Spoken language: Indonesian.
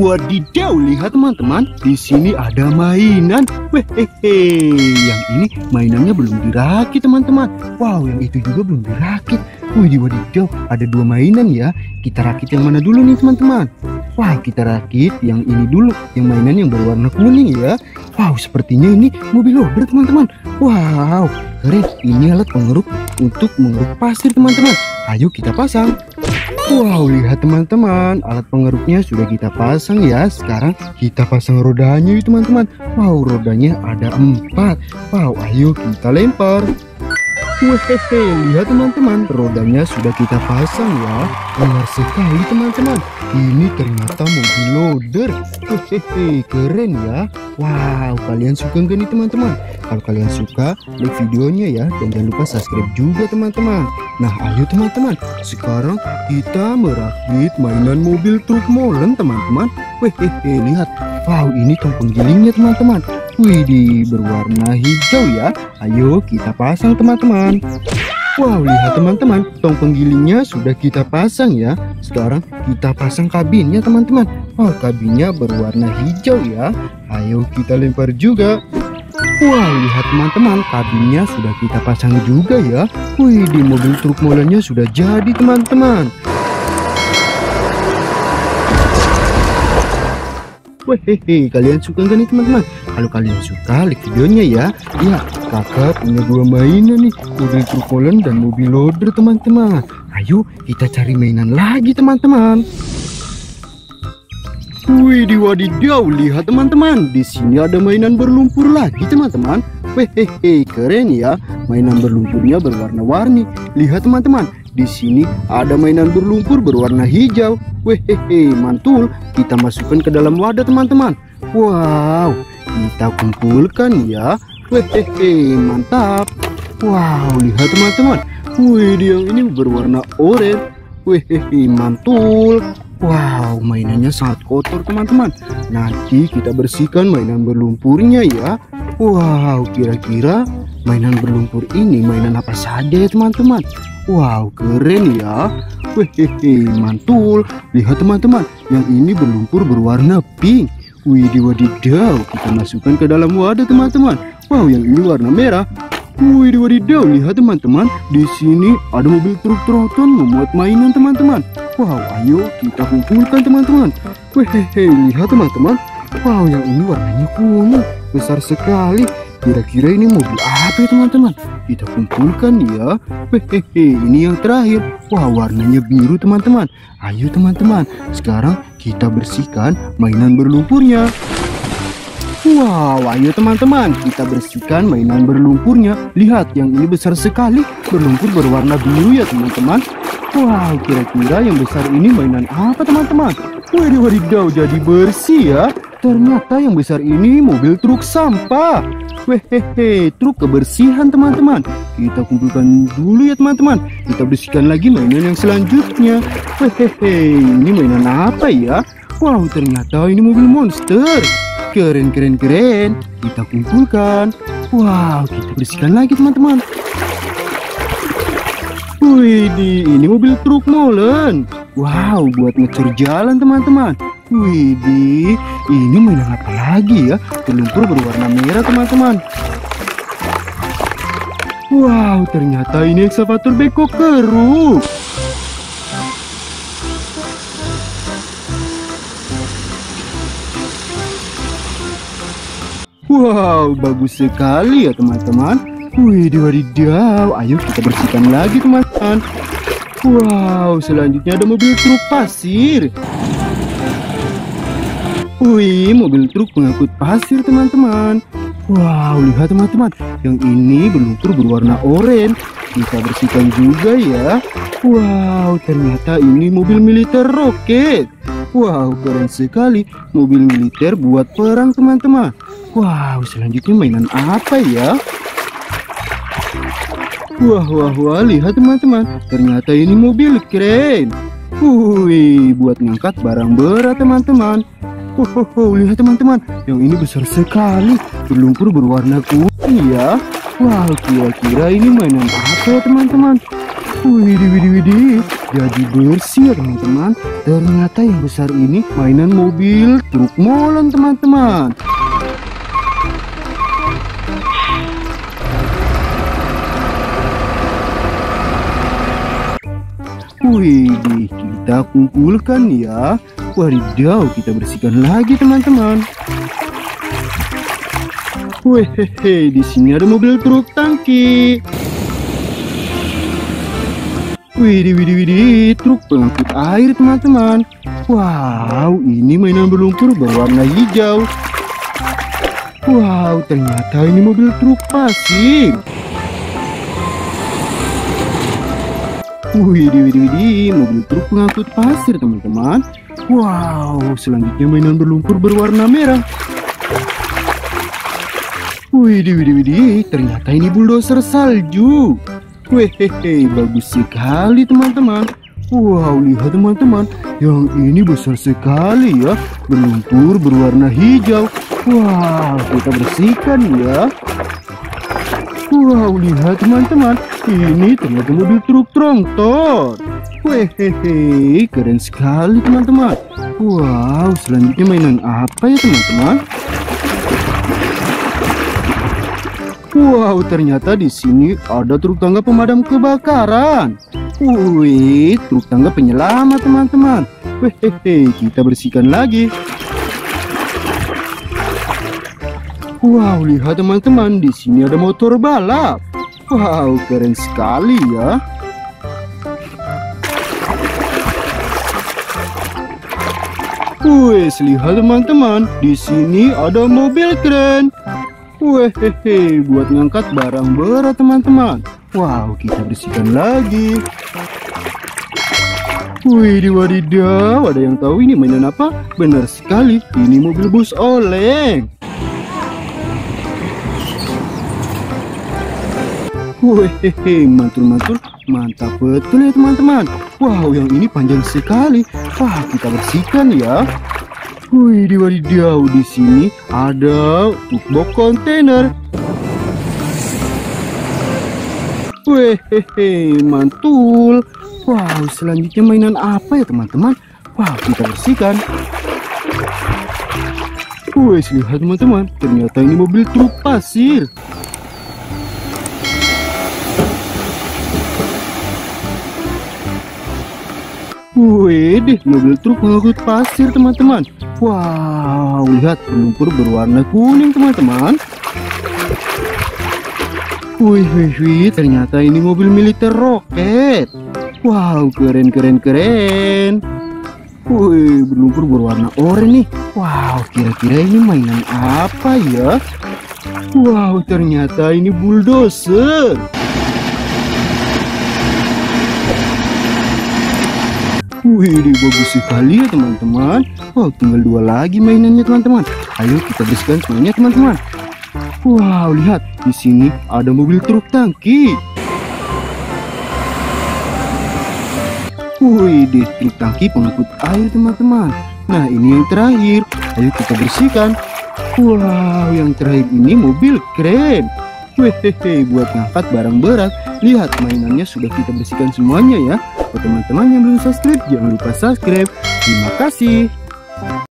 Wadidaw, lihat teman-teman, di sini ada mainan. Wehehe, yang ini mainannya belum dirakit teman-teman. Wow, yang itu juga belum dirakit. Wih, wadidaw, ada dua mainan ya. Kita rakit yang mana dulu nih teman-teman? Wah, kita rakit yang ini dulu, yang mainan yang berwarna kuning ya. Wow, sepertinya ini mobil loader teman-teman. Wow, keren. Ini alat pengeruk untuk mengeruk pasir teman-teman. Ayo kita pasang. Wow, lihat teman-teman, alat pengeruknya sudah kita pasang ya. Sekarang kita pasang rodanya yuk teman-teman. Wow, rodanya ada empat. Wow, ayo kita lempar. Wehehe, lihat teman-teman, rodanya sudah kita pasang ya. Benar sekali teman-teman. Ini ternyata mobil loader. Hehehe, keren ya. Wow, kalian suka nggak nih teman-teman? Kalau kalian suka, like videonya ya. Dan jangan lupa subscribe juga teman-teman. Nah, ayo teman-teman. Sekarang kita merakit mainan mobil truk molen teman-teman. Wehehe, lihat. Wow, ini tong penggilingnya teman-teman. Widih, berwarna hijau ya. Ayo kita pasang teman-teman. Wow, lihat teman-teman, tong penggilingnya sudah kita pasang ya. Sekarang kita pasang kabinnya teman-teman. Oh, kabinnya berwarna hijau ya. Ayo kita lempar juga. Wow, lihat teman-teman, kabinnya sudah kita pasang juga ya. Wih, di mobil truk molennya sudah jadi teman-teman. Wehehe, kalian suka nggak nih teman-teman? Kalau kalian suka, like videonya ya. Ya, kakak punya dua mainan nih, mobil truk molen dan mobil loader teman-teman. Ayo kita cari mainan lagi teman-teman. Wih, di wadidaw, lihat teman-teman. Di sini ada mainan berlumpur lagi teman-teman. Wehehe, keren ya. Mainan berlumpurnya berwarna-warni. Lihat teman-teman, di sini ada mainan berlumpur berwarna hijau. Wehehe, mantul. Kita masukkan ke dalam wadah teman-teman. Wow, kita kumpulkan ya. Wehehe, mantap. Wow, lihat teman-teman. Wih, yang ini berwarna oranye. Wehehe, mantul. Wow, mainannya sangat kotor teman-teman. Nanti kita bersihkan mainan berlumpurnya ya. Wow, kira-kira mainan berlumpur ini mainan apa saja ya teman-teman? Wow, keren ya. Wehehe, mantul. Lihat teman-teman, yang ini berlumpur berwarna pink. Widih wadidaw, kita masukkan ke dalam wadah teman-teman. Wow, yang ini warna merah. Widih wadidaw, lihat teman-teman, di sini ada mobil truk tronton memuat mainan teman-teman. Wow, ayo kita kumpulkan teman-teman. Wehehe, lihat teman-teman. Wow, yang ini warnanya kuning, besar sekali. Kira-kira ini mobil apa ya teman-teman? Kita kumpulkan ya. Hehehe, ini yang terakhir. Wah, warnanya biru teman-teman. Ayo teman-teman, sekarang kita bersihkan mainan berlumpurnya. Wow, ayo teman-teman, kita bersihkan mainan berlumpurnya. Lihat, yang ini besar sekali, berlumpur berwarna biru ya teman-teman. Wow, kira-kira yang besar ini mainan apa teman-teman? Waduh, wadidaw, jadi bersih ya. Ternyata yang besar ini mobil truk sampah. Wehehe, truk kebersihan teman-teman. Kita kumpulkan dulu ya teman-teman. Kita bersihkan lagi mainan yang selanjutnya. Wehehe, ini mainan apa ya? Wow, ternyata ini mobil monster. Keren, keren, keren. Kita kumpulkan. Wow, kita bersihkan lagi teman-teman. Wih, ini mobil truk molen. Wow, buat ngecur jalan teman-teman. Widih, ini mainan apa lagi ya? Berlumpur berwarna merah teman-teman. Wow, ternyata ini ekskavator beko keruk. Wow, bagus sekali ya teman-teman. Wih, wadidaw. Ayo kita bersihkan lagi teman-teman. Wow, selanjutnya ada mobil truk pasir. Wih, mobil truk pengangkut pasir teman-teman. Wow, lihat teman-teman. Yang ini berlumpur berwarna oranye. Kita bersihkan juga ya. Wow, ternyata ini mobil militer roket. Wow, keren sekali. Mobil militer buat perang teman-teman. Wow, selanjutnya mainan apa ya? Wah, wah, wah, lihat teman-teman. Ternyata ini mobil keren. Wih, buat ngangkat barang berat teman-teman. Oh, lihat teman-teman. Yang ini besar sekali. Berlumpur berwarna kuning ya. Wow, kira-kira ini mainan apa ya teman-teman? Widih, widih, widih. jadi bersih ya teman-teman. Ternyata yang besar ini mainan mobil truk molen teman-teman. Wih, kita kumpulkan ya. Wadidaw, kita bersihkan lagi teman-teman. Wehehe, di sini ada mobil truk tangki. Widih, widih, widih, truk pengangkut air teman-teman. Wow, ini mainan berlumpur berwarna hijau. Wow, ternyata ini mobil truk pasir. Widih, widih, widih, mobil truk pengangkut pasir teman-teman. Wow, selanjutnya mainan berlumpur berwarna merah. Widih, widih, widih, ternyata ini bulldozer salju. Wehehe, bagus sekali teman-teman. Wow, lihat teman-teman, yang ini besar sekali ya. Berlumpur berwarna hijau. Wow, kita bersihkan ya. Wow, lihat teman-teman, ini ternyata mobil truk tronton. Wehehe, keren sekali teman-teman. Wow, selanjutnya mainan apa ya teman-teman? Wow, ternyata di sini ada truk tangga pemadam kebakaran. Wih, truk tangga penyelamat teman-teman. Hehehe, kita bersihkan lagi. Wow, lihat teman-teman, di sini ada motor balap. Wow, keren sekali ya. Wih, lihat teman-teman, di sini ada mobil keren. Wehehe, buat ngangkat barang berat teman-teman. Wow, kita bersihkan lagi. Wih, wadidaw, ada yang tahu ini mainan apa? Benar sekali, ini mobil bus oleng. Wehehe, mantul-mantul, mantap betul ya teman-teman. Wow, yang ini panjang sekali. Wah, kita bersihkan ya. Wih, di wadidaw di sini ada box kontainer. Wehehe, mantul. Wow, selanjutnya mainan apa ya teman-teman? Wow, kita bersihkan. Wih, lihat teman-teman, ternyata ini mobil truk pasir. Wih, mobil truk mengangkut pasir teman-teman. Wow, lihat lumpur berwarna kuning teman-teman. Wih, wih, wih, ternyata ini mobil militer roket. Wow, keren, keren, keren. Wih, berlumpur berwarna oranye nih. Wow, kira-kira ini mainan apa ya? Wow, ternyata ini bulldozer. Wih, bagus sekali ya teman-teman. Wow, tinggal dua lagi mainannya teman-teman. Ayo kita bersihkan semuanya teman-teman. Wow, lihat di sini ada mobil truk tangki. Wih, di truk tangki pengangkut air teman-teman. Nah, ini yang terakhir. Ayo kita bersihkan. Wow, yang terakhir ini mobil keren. Wehehe, buat ngangkat barang berat. Lihat mainannya sudah kita bersihkan semuanya ya. Buat teman-teman yang belum subscribe, jangan lupa subscribe. Terima kasih.